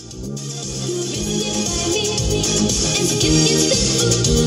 You've been there by me, and you've been for me.